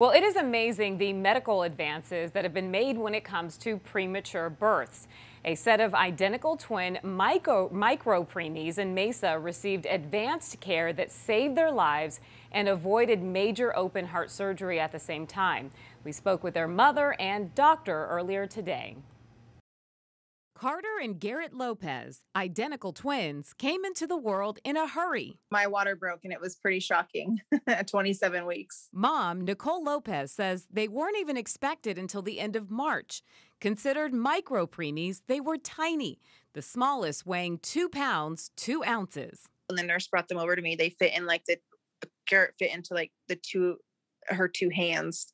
Well, it is amazing the medical advances that have been made when it comes to premature births. A set of identical twin micro, micro preemies in Mesa received advanced care that saved their lives and avoided major open heart surgery at the same time. We spoke with their mother and doctor earlier today. Carter and Garrett Lopez, identical twins, came into the world in a hurry. My water broke and it was pretty shocking at 27 weeks. Mom, Nicole Lopez, says they weren't even expected until the end of March. Considered micro preemies, they were tiny, the smallest weighing two pounds, two ounces. When the nurse brought them over to me, they fit in like the Garrett fit into like the two her two hands.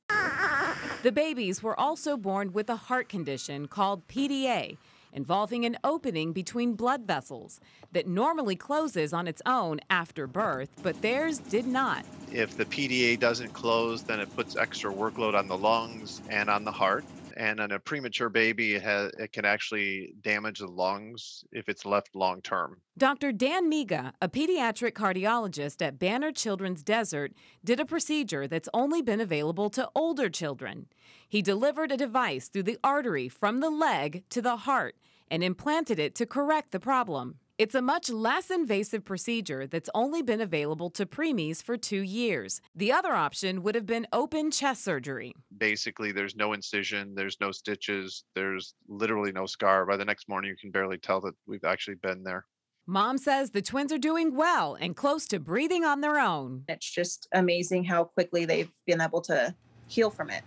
The babies were also born with a heart condition called PDA involving an opening between blood vessels that normally closes on its own after birth, but theirs did not. If the PDA doesn't close, then it puts extra workload on the lungs and on the heart and in a premature baby, it, has, it can actually damage the lungs if it's left long term. Dr. Dan Miga, a pediatric cardiologist at Banner Children's Desert, did a procedure that's only been available to older children. He delivered a device through the artery from the leg to the heart and implanted it to correct the problem. It's a much less invasive procedure that's only been available to preemies for two years. The other option would have been open chest surgery. Basically, there's no incision, there's no stitches, there's literally no scar. By the next morning, you can barely tell that we've actually been there. Mom says the twins are doing well and close to breathing on their own. It's just amazing how quickly they've been able to heal from it.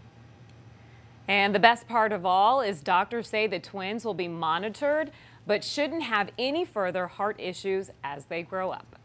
And the best part of all is doctors say the twins will be monitored but shouldn't have any further heart issues as they grow up.